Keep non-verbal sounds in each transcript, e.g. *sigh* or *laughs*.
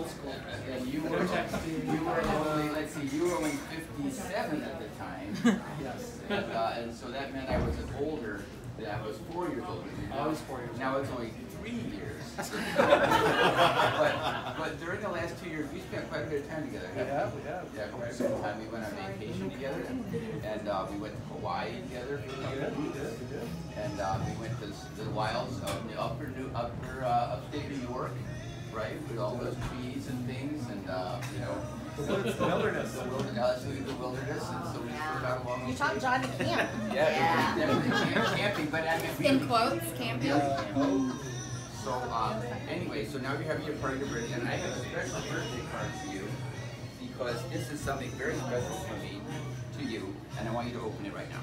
old school. And you were, you were only, let's see, you were only fifty-seven at the time. *laughs* Yes. And, uh, and so that meant I was an older, that I was four years older than you. I was four years Now it's only three years. *laughs* But, but during the last two years, we spent quite a bit of time together. We have, we have. Yeah, quite a bit of time. We went on vacation together and, uh, we went to Hawaii together for a We couple did, of we did, we did. And, uh, we went to the wilds of the upper New, upper, uh, upstate New York, right, with all those trees and things and, uh, you know. The wilderness, the wilderness. The wilderness, the wilderness, and so we sort out along You those taught days. John to camp. Yeah, definitely camp- camping, but I mean. we- In quotes, camping. Yeah. So, um, anyway, so now you're having your party birthday, and I have a special birthday card for you, because this is something very special for me, to you, and I want you to open it right now.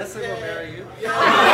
Yes, I will marry you.